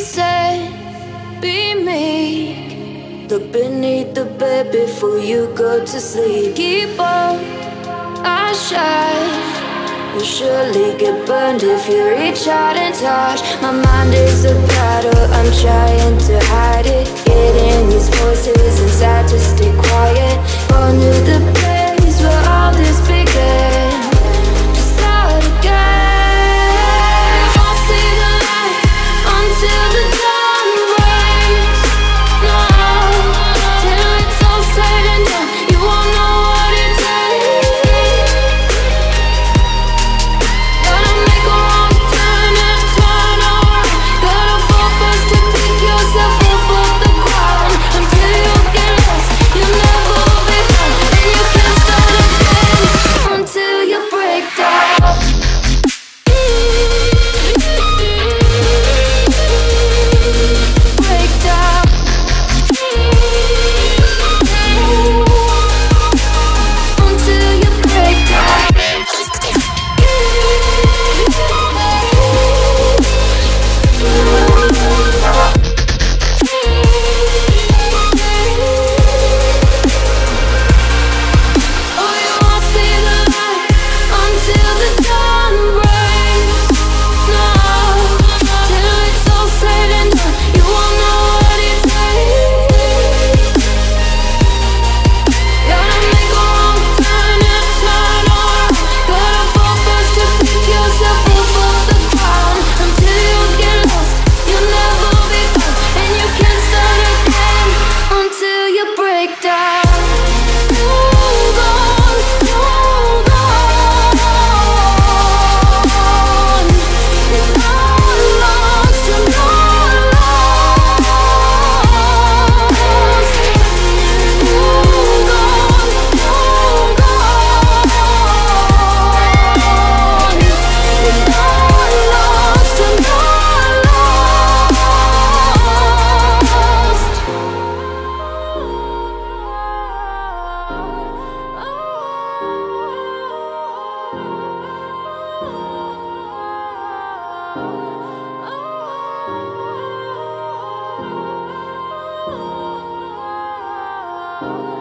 said, be meek. Look beneath the bed before you go to sleep. Keep on, I shine. You'll surely get burned if you reach out and touch. My mind is a battle, I'm trying to hide. Oh.